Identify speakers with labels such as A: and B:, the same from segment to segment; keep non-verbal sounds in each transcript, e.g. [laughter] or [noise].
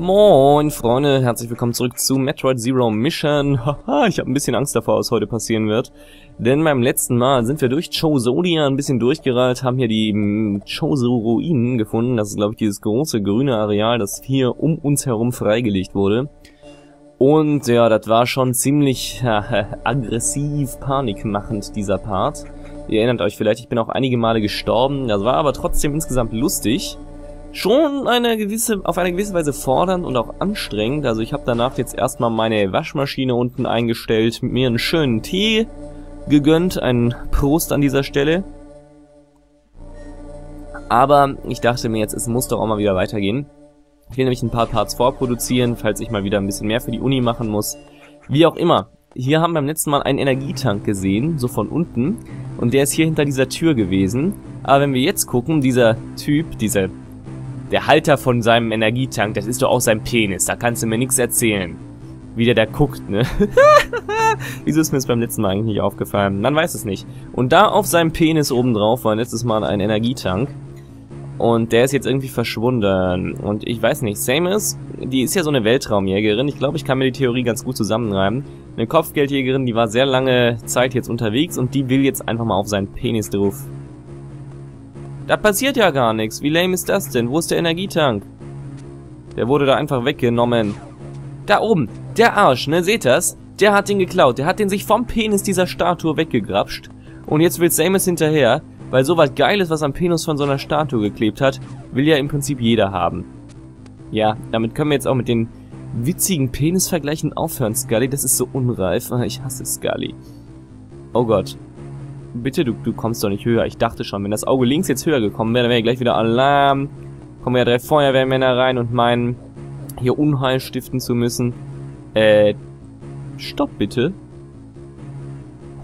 A: Moin Freunde, herzlich willkommen zurück zu Metroid Zero Mission. [laughs] Haha, ich habe ein bisschen Angst davor, was heute passieren wird. Denn beim letzten Mal sind wir durch Chosodia ein bisschen durchgereilt, haben hier die hm, Choso-Ruinen gefunden. Das ist, glaube ich, dieses große grüne Areal, das hier um uns herum freigelegt wurde. Und ja, das war schon ziemlich [laughs] äh, aggressiv, panikmachend, dieser Part. Ihr erinnert euch vielleicht, ich bin auch einige Male gestorben. Das war aber trotzdem insgesamt lustig schon eine gewisse, auf eine gewisse Weise fordernd und auch anstrengend. Also ich habe danach jetzt erstmal meine Waschmaschine unten eingestellt, mir einen schönen Tee gegönnt, einen Prost an dieser Stelle. Aber ich dachte mir jetzt, es muss doch auch mal wieder weitergehen. Ich will nämlich ein paar Parts vorproduzieren, falls ich mal wieder ein bisschen mehr für die Uni machen muss. Wie auch immer. Hier haben wir beim letzten Mal einen Energietank gesehen, so von unten. Und der ist hier hinter dieser Tür gewesen. Aber wenn wir jetzt gucken, dieser Typ, dieser der Halter von seinem Energietank, das ist doch auch sein Penis. Da kannst du mir nichts erzählen. Wie der da guckt, ne? [laughs] Wieso ist mir das beim letzten Mal eigentlich nicht aufgefallen? Man weiß es nicht. Und da auf seinem Penis oben drauf war letztes Mal ein Energietank. Und der ist jetzt irgendwie verschwunden. Und ich weiß nicht, Samus, die ist ja so eine Weltraumjägerin. Ich glaube, ich kann mir die Theorie ganz gut zusammenreimen. Eine Kopfgeldjägerin, die war sehr lange Zeit jetzt unterwegs und die will jetzt einfach mal auf seinen Penis drauf. Da passiert ja gar nichts. Wie lame ist das denn? Wo ist der Energietank? Der wurde da einfach weggenommen. Da oben. Der Arsch, ne? Seht das? Der hat den geklaut. Der hat den sich vom Penis dieser Statue weggegrapscht. Und jetzt will Samus hinterher, weil sowas Geiles, was am Penis von so einer Statue geklebt hat, will ja im Prinzip jeder haben. Ja, damit können wir jetzt auch mit den witzigen Penisvergleichen aufhören, Scully. Das ist so unreif. [laughs] Ich hasse Scully. Oh Gott. Bitte, du, du kommst doch nicht höher. Ich dachte schon, wenn das Auge links jetzt höher gekommen wäre, dann wäre gleich wieder Alarm. Kommen ja drei Feuerwehrmänner rein und meinen, hier Unheil stiften zu müssen. Äh, stopp bitte.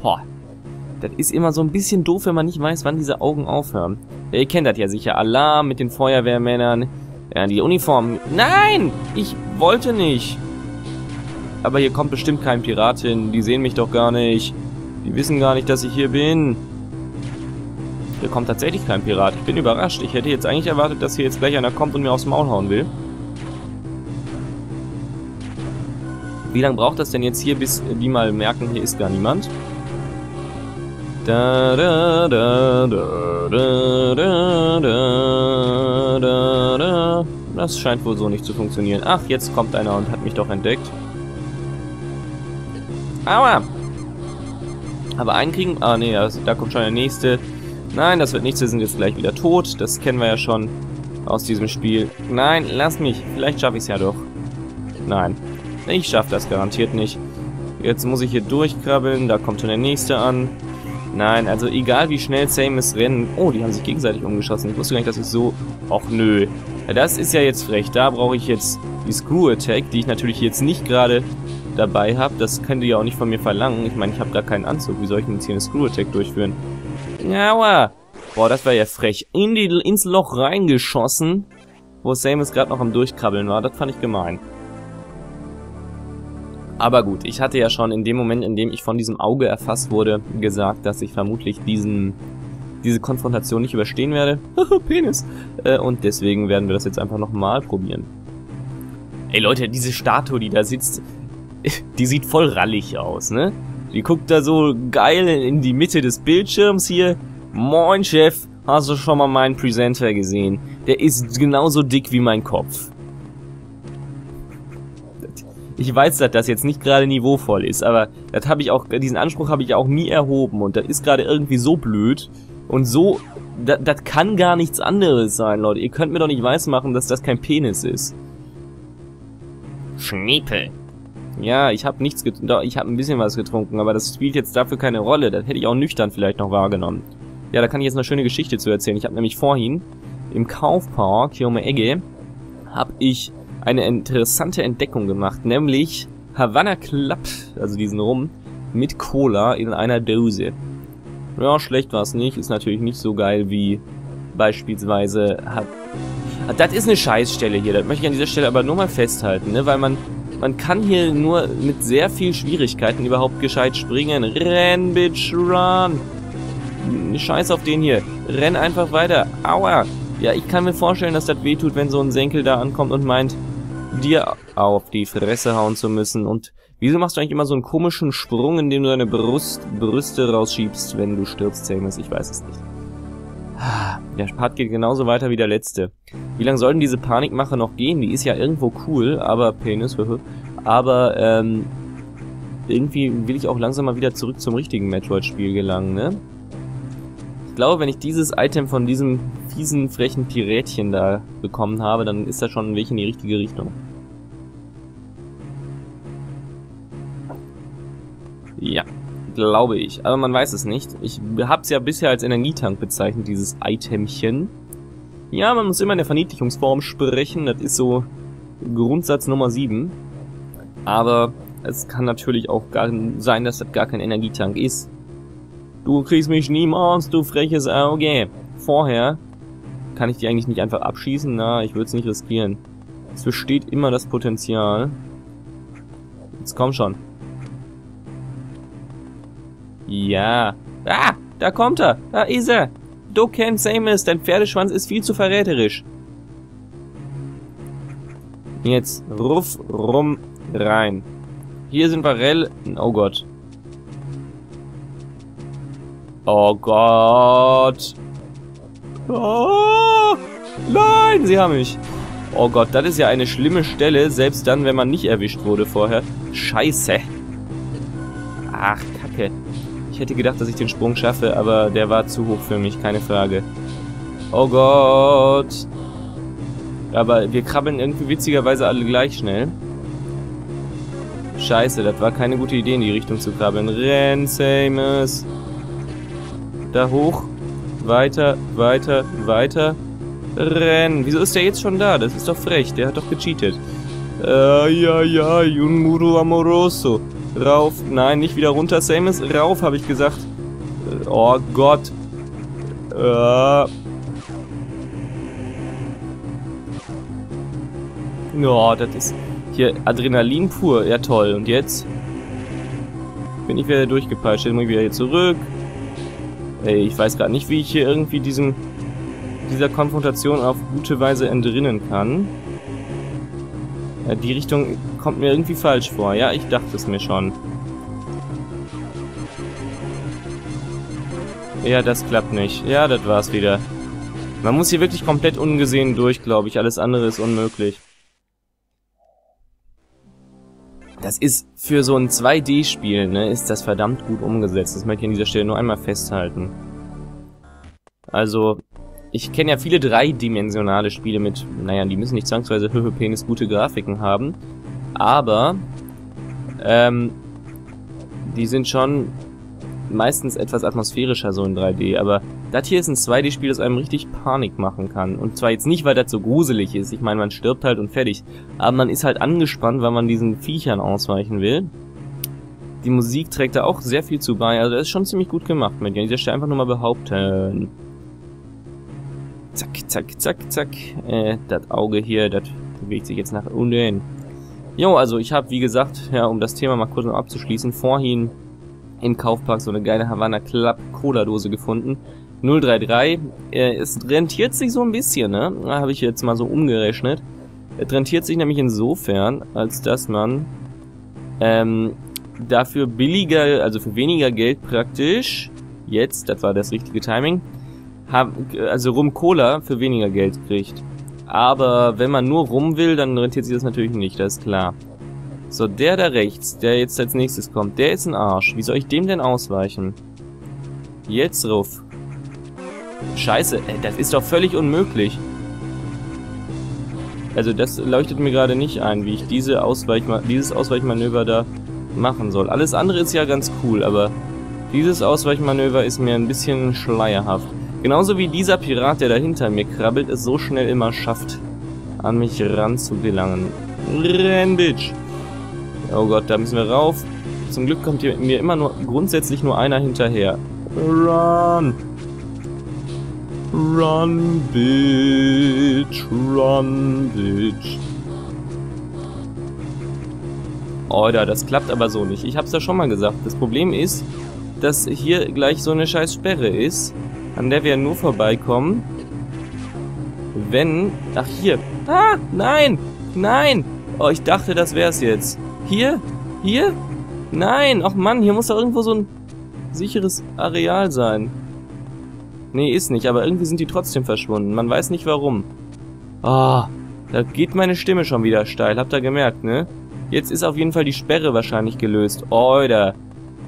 A: Boah. Das ist immer so ein bisschen doof, wenn man nicht weiß, wann diese Augen aufhören. Ihr kennt das ja sicher. Alarm mit den Feuerwehrmännern. Ja, die Uniform. Nein! Ich wollte nicht. Aber hier kommt bestimmt kein Pirat hin. Die sehen mich doch gar nicht. Die wissen gar nicht, dass ich hier bin. Hier kommt tatsächlich kein Pirat. Ich bin überrascht. Ich hätte jetzt eigentlich erwartet, dass hier jetzt gleich einer kommt und mir aufs Maul hauen will. Wie lange braucht das denn jetzt hier, bis die mal merken, hier ist gar niemand? Da, da, da, da, da, da, da, da, da. Das scheint wohl so nicht zu funktionieren. Ach, jetzt kommt einer und hat mich doch entdeckt. Aua! Aber einen kriegen... Ah, nee, also, da kommt schon der nächste. Nein, das wird nichts, wir sind jetzt gleich wieder tot. Das kennen wir ja schon aus diesem Spiel. Nein, lass mich. Vielleicht schaffe ich es ja doch. Nein, ich schaffe das garantiert nicht. Jetzt muss ich hier durchkrabbeln. Da kommt schon der nächste an. Nein, also egal wie schnell Samus rennen... Oh, die haben sich gegenseitig umgeschossen. Ich wusste gar nicht, dass ich so... Och, nö. Das ist ja jetzt frech. Da brauche ich jetzt die Screw Attack, die ich natürlich jetzt nicht gerade dabei habe. Das könnt ihr ja auch nicht von mir verlangen. Ich meine, ich habe gar keinen Anzug. Wie soll ich denn jetzt hier eine Screw Attack durchführen? Aua! Boah, das war ja frech. In die, ins Loch reingeschossen, wo Samus gerade noch am Durchkrabbeln war. Das fand ich gemein. Aber gut, ich hatte ja schon in dem Moment, in dem ich von diesem Auge erfasst wurde, gesagt, dass ich vermutlich diesen, diese Konfrontation nicht überstehen werde. [laughs] Penis. Äh, und deswegen werden wir das jetzt einfach nochmal probieren. Ey Leute, diese Statue, die da sitzt, [laughs] die sieht voll rallig aus, ne? Die guckt da so geil in die Mitte des Bildschirms hier. Moin, Chef. Hast du schon mal meinen Presenter gesehen? Der ist genauso dick wie mein Kopf. Ich weiß, dass das jetzt nicht gerade niveauvoll ist, aber das habe ich auch, diesen Anspruch habe ich auch nie erhoben und das ist gerade irgendwie so blöd und so, das, kann gar nichts anderes sein, Leute. Ihr könnt mir doch nicht weismachen, dass das kein Penis ist. Schniepe. Ja, ich habe nichts getrunken. Ich habe ein bisschen was getrunken, aber das spielt jetzt dafür keine Rolle. Das hätte ich auch nüchtern vielleicht noch wahrgenommen. Ja, da kann ich jetzt eine schöne Geschichte zu erzählen. Ich habe nämlich vorhin im Kaufpark hier um die Ecke habe ich eine interessante Entdeckung gemacht, nämlich Havana Club, also diesen Rum, mit Cola in einer Dose. Ja, schlecht war es nicht, ist natürlich nicht so geil wie beispielsweise hat... Das ist eine Scheißstelle hier, das möchte ich an dieser Stelle aber nur mal festhalten, ne, weil man man kann hier nur mit sehr viel Schwierigkeiten überhaupt gescheit springen. Renn, Bitch, run! Scheiß auf den hier. Renn einfach weiter. Aua! Ja, ich kann mir vorstellen, dass das wehtut, wenn so ein Senkel da ankommt und meint, dir auf die Fresse hauen zu müssen. Und wieso machst du eigentlich immer so einen komischen Sprung, in dem du deine Brust, Brüste rausschiebst, wenn du stirbst, Samus? Ich weiß es nicht. Der Part geht genauso weiter wie der letzte. Wie lange soll diese Panikmache noch gehen? Die ist ja irgendwo cool, aber Penis, [laughs] aber ähm, irgendwie will ich auch langsam mal wieder zurück zum richtigen Metroid-Spiel gelangen, ne? Ich glaube, wenn ich dieses Item von diesem fiesen, frechen Pirätchen da bekommen habe, dann ist das schon ein Weg in die richtige Richtung. Ja, glaube ich. Aber man weiß es nicht. Ich habe es ja bisher als Energietank bezeichnet, dieses Itemchen. Ja, man muss immer in der Verniedlichungsform sprechen. Das ist so Grundsatz Nummer 7. Aber es kann natürlich auch gar sein, dass das gar kein Energietank ist. Du kriegst mich niemals, du freches Auge. Vorher kann ich die eigentlich nicht einfach abschießen. Na, ich würde es nicht riskieren. Es besteht immer das Potenzial. Jetzt komm schon. Ja. Ah, da kommt er. Da ist er. Du kennst Samus, dein Pferdeschwanz ist viel zu verräterisch. Jetzt ruff rum rein. Hier sind Varell. Oh Gott. Oh Gott. Oh, nein, sie haben mich. Oh Gott, das ist ja eine schlimme Stelle, selbst dann, wenn man nicht erwischt wurde vorher. Scheiße. Ach. Ich hätte gedacht, dass ich den Sprung schaffe, aber der war zu hoch für mich, keine Frage. Oh Gott. Aber wir krabbeln irgendwie witzigerweise alle gleich schnell. Scheiße, das war keine gute Idee, in die Richtung zu krabbeln. Renn, Samus. Da hoch. Weiter, weiter, weiter. Rennen. Wieso ist der jetzt schon da? Das ist doch frech. Der hat doch gecheatet. Äh, ja, ja, Junmuru Amoroso. Rauf. Nein, nicht wieder runter, Samus. Rauf, habe ich gesagt. Oh Gott. Äh. Oh, das ist hier Adrenalin pur. Ja, toll. Und jetzt bin ich wieder durchgepeitscht. Jetzt muss ich wieder hier zurück. Ey, ich weiß gerade nicht, wie ich hier irgendwie diesem dieser Konfrontation auf gute Weise entrinnen kann. Ja, die Richtung kommt mir irgendwie falsch vor. Ja, ich dachte es mir schon. Ja, das klappt nicht. Ja, das war's wieder. Man muss hier wirklich komplett ungesehen durch, glaube ich. Alles andere ist unmöglich. Das ist für so ein 2D-Spiel, ne, ist das verdammt gut umgesetzt. Das möchte ich an dieser Stelle nur einmal festhalten. Also, ich kenne ja viele dreidimensionale Spiele mit, naja, die müssen nicht zwangsweise [laughs] Penis gute Grafiken haben, aber ähm, die sind schon meistens etwas atmosphärischer so in 3D, aber das hier ist ein 2D-Spiel, das einem richtig Panik machen kann. Und zwar jetzt nicht, weil das so gruselig ist, ich meine, man stirbt halt und fertig, aber man ist halt angespannt, weil man diesen Viechern ausweichen will. Die Musik trägt da auch sehr viel zu bei, also das ist schon ziemlich gut gemacht mit dieser Stelle einfach nur mal behaupten. Zack, zack, zack, zack. Äh, das Auge hier, das bewegt sich jetzt nach unten. Jo, also ich habe, wie gesagt, ja, um das Thema mal kurz noch abzuschließen, vorhin im Kaufpark so eine geile Havana Club Cola Dose gefunden. 033. Äh, es rentiert sich so ein bisschen, ne? Habe ich jetzt mal so umgerechnet. Es rentiert sich nämlich insofern, als dass man ähm, dafür billiger, also für weniger Geld praktisch, jetzt, das war das richtige Timing, hab, also Rum Cola für weniger Geld kriegt. Aber wenn man nur rum will, dann rentiert sich das natürlich nicht, das ist klar. So, der da rechts, der jetzt als nächstes kommt, der ist ein Arsch. Wie soll ich dem denn ausweichen? Jetzt ruf. Scheiße, ey, das ist doch völlig unmöglich. Also das leuchtet mir gerade nicht ein, wie ich diese Ausweichma dieses Ausweichmanöver da machen soll. Alles andere ist ja ganz cool, aber dieses Ausweichmanöver ist mir ein bisschen schleierhaft. Genauso wie dieser Pirat, der da hinter mir krabbelt, es so schnell immer schafft, an mich ran zu gelangen. Renn, Bitch! Oh Gott, da müssen wir rauf. Zum Glück kommt hier mir immer nur grundsätzlich nur einer hinterher. Run! Run, bitch, run, bitch. Oder, das klappt aber so nicht. Ich hab's ja schon mal gesagt. Das Problem ist, dass hier gleich so eine scheiß Sperre ist, an der wir nur vorbeikommen, wenn... Ach, hier. Ah, nein! Nein! Oh, ich dachte, das wär's jetzt. Hier? Hier? Nein! Ach Mann, hier muss doch irgendwo so ein sicheres Areal sein. Nee, ist nicht, aber irgendwie sind die trotzdem verschwunden. Man weiß nicht warum. Ah, oh, da geht meine Stimme schon wieder steil. Habt ihr gemerkt, ne? Jetzt ist auf jeden Fall die Sperre wahrscheinlich gelöst. Oida.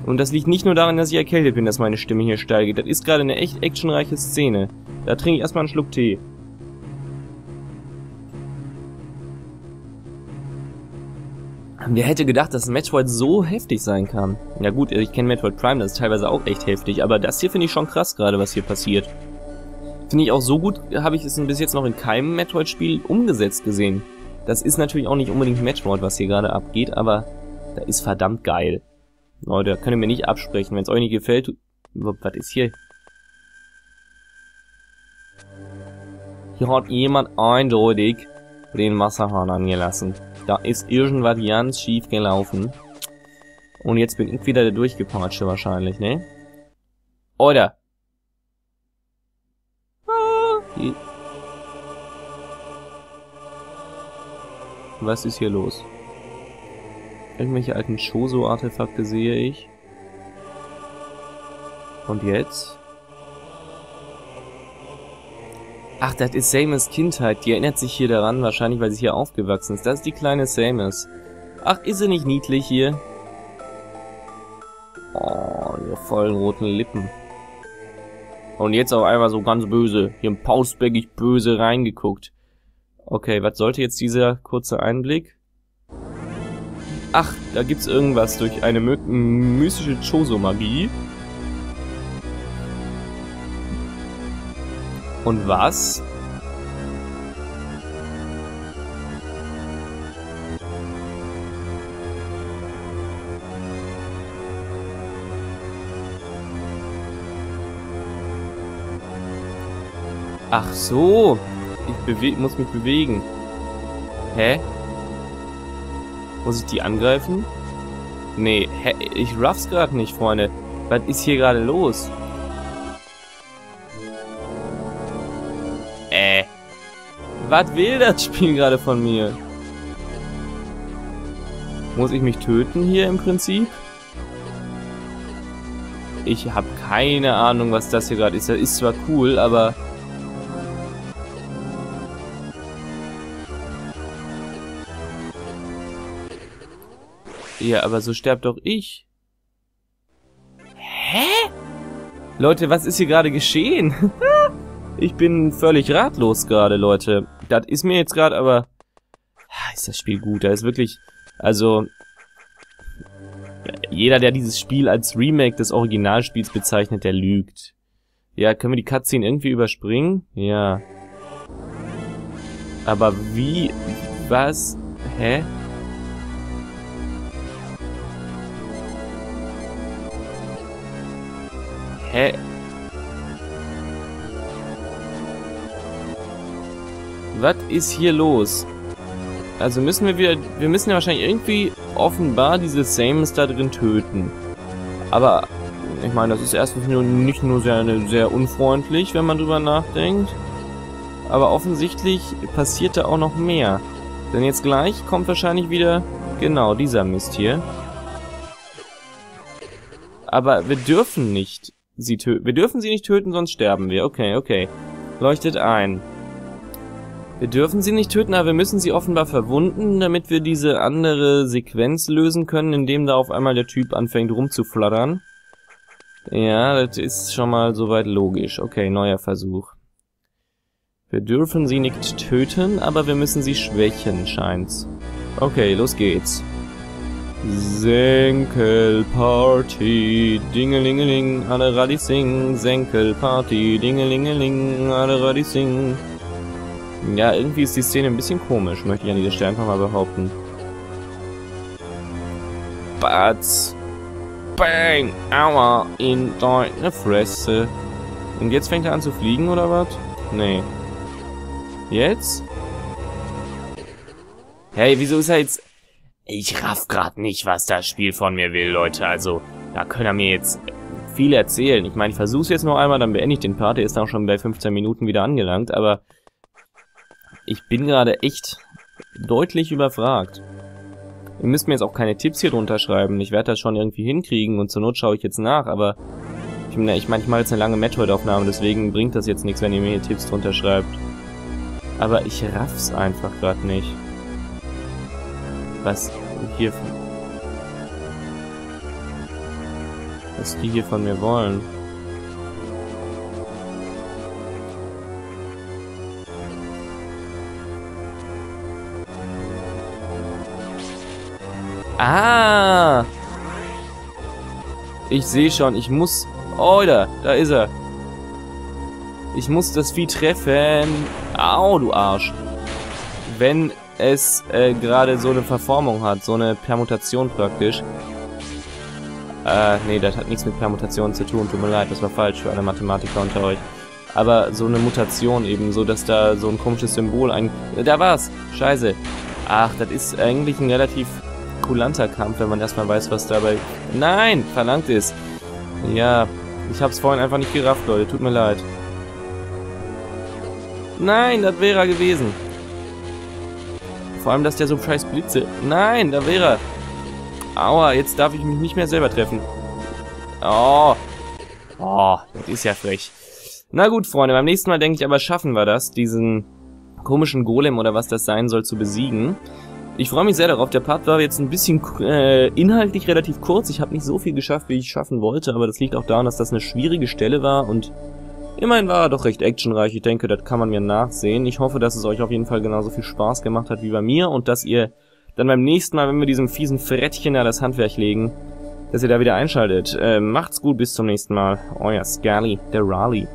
A: Und das liegt nicht nur daran, dass ich erkältet bin, dass meine Stimme hier steil geht. Das ist gerade eine echt actionreiche Szene. Da trinke ich erstmal einen Schluck Tee. Wer hätte gedacht, dass Metroid so heftig sein kann? Ja gut, ich kenne Metroid Prime, das ist teilweise auch echt heftig, aber das hier finde ich schon krass gerade, was hier passiert. Finde ich auch so gut, habe ich es bis jetzt noch in keinem Metroid-Spiel umgesetzt gesehen. Das ist natürlich auch nicht unbedingt Metroid, was hier gerade abgeht, aber da ist verdammt geil. Leute, könnt ihr mir nicht absprechen. Wenn es euch nicht gefällt, was ist hier? Hier hat jemand eindeutig den Wasserhahn angelassen. Da ist irgendwas ganz schief gelaufen. Und jetzt bin ich wieder der Durchgepatsche wahrscheinlich, ne? Oder? Ah, Was ist hier los? Irgendwelche alten Choso-Artefakte sehe ich. Und jetzt? Ach, das ist Samus Kindheit. Die erinnert sich hier daran, wahrscheinlich, weil sie hier aufgewachsen ist. Das ist die kleine Samus. Ach, ist sie nicht niedlich hier? Oh, ihre vollen roten Lippen. Und jetzt auf einmal so ganz böse, hier im pausbäckig böse reingeguckt. Okay, was sollte jetzt dieser kurze Einblick? Ach, da gibt's irgendwas durch eine mystische Choso-Magie. Und was? Ach so. Ich muss mich bewegen. Hä? Muss ich die angreifen? Nee, hä? ich raff's gerade nicht, Freunde. Was ist hier gerade los? Was will das Spiel gerade von mir? Muss ich mich töten hier im Prinzip? Ich habe keine Ahnung, was das hier gerade ist. Das ist zwar cool, aber... Ja, aber so sterbt doch ich. Hä? Leute, was ist hier gerade geschehen? [laughs] Ich bin völlig ratlos gerade, Leute. Das ist mir jetzt gerade aber... Ist das Spiel gut? Da ist wirklich... Also... Jeder, der dieses Spiel als Remake des Originalspiels bezeichnet, der lügt. Ja, können wir die Cutscene irgendwie überspringen? Ja. Aber wie... Was? Hä? Hä? Was ist hier los? Also müssen wir wieder... Wir müssen ja wahrscheinlich irgendwie offenbar diese Samus da drin töten. Aber ich meine, das ist erstens nur, nicht nur sehr, sehr unfreundlich, wenn man drüber nachdenkt. Aber offensichtlich passiert da auch noch mehr. Denn jetzt gleich kommt wahrscheinlich wieder genau dieser Mist hier. Aber wir dürfen nicht sie töten. Wir dürfen sie nicht töten, sonst sterben wir. Okay, okay. Leuchtet ein. Wir dürfen sie nicht töten, aber wir müssen sie offenbar verwunden, damit wir diese andere Sequenz lösen können, indem da auf einmal der Typ anfängt rumzuflattern. Ja, das ist schon mal soweit logisch. Okay, neuer Versuch. Wir dürfen sie nicht töten, aber wir müssen sie schwächen, scheint's. Okay, los geht's. Senkelparty, dingelingeling, alle Radi sing. Senkelparty, dingelingeling, alle Radi sing. Ja, irgendwie ist die Szene ein bisschen komisch, möchte ich an dieser Stelle einfach mal behaupten. Batz. Bang! Aua! In deine Fresse. Und jetzt fängt er an zu fliegen, oder was? Nee. Jetzt? Hey, wieso ist er jetzt... Ich raff grad nicht, was das Spiel von mir will, Leute. Also, da können er mir jetzt viel erzählen. Ich meine, ich versuch's jetzt noch einmal, dann beende ich den Part. Der ist auch schon bei 15 Minuten wieder angelangt, aber ich bin gerade echt deutlich überfragt. Ihr müsst mir jetzt auch keine Tipps hier drunter schreiben. Ich werde das schon irgendwie hinkriegen und zur Not schaue ich jetzt nach, aber ich meine, ich, mein, ich mache jetzt eine lange Metroid-Aufnahme, deswegen bringt das jetzt nichts, wenn ihr mir hier Tipps drunter schreibt. Aber ich raff's einfach gerade nicht. Was hier... Was die hier von mir wollen. Ah! Ich sehe schon, ich muss... Oh, da, da ist er. Ich muss das Vieh treffen. Au, du Arsch. Wenn es äh, gerade so eine Verformung hat, so eine Permutation praktisch. Äh, nee, das hat nichts mit Permutation zu tun. Tut mir leid, das war falsch für alle Mathematiker unter euch. Aber so eine Mutation eben, so dass da so ein komisches Symbol ein... Da war's! Scheiße. Ach, das ist eigentlich ein relativ kulanter Kampf, wenn man erstmal weiß, was dabei... Nein! Verlangt ist. Ja, ich hab's vorhin einfach nicht gerafft, Leute. Tut mir leid. Nein, das wäre er gewesen. Vor allem, dass der so scheiß Blitze... Nein, da wäre er. Aua, jetzt darf ich mich nicht mehr selber treffen. Oh. Oh, das ist ja frech. Na gut, Freunde, beim nächsten Mal denke ich aber, schaffen wir das, diesen komischen Golem oder was das sein soll, zu besiegen. Ich freue mich sehr darauf. Der Part war jetzt ein bisschen äh, inhaltlich relativ kurz. Ich habe nicht so viel geschafft, wie ich schaffen wollte, aber das liegt auch daran, dass das eine schwierige Stelle war und immerhin war er doch recht actionreich. Ich denke, das kann man mir nachsehen. Ich hoffe, dass es euch auf jeden Fall genauso viel Spaß gemacht hat wie bei mir und dass ihr dann beim nächsten Mal, wenn wir diesem fiesen Frettchen da das Handwerk legen, dass ihr da wieder einschaltet. Äh, macht's gut, bis zum nächsten Mal. Euer Scally, der Raleigh.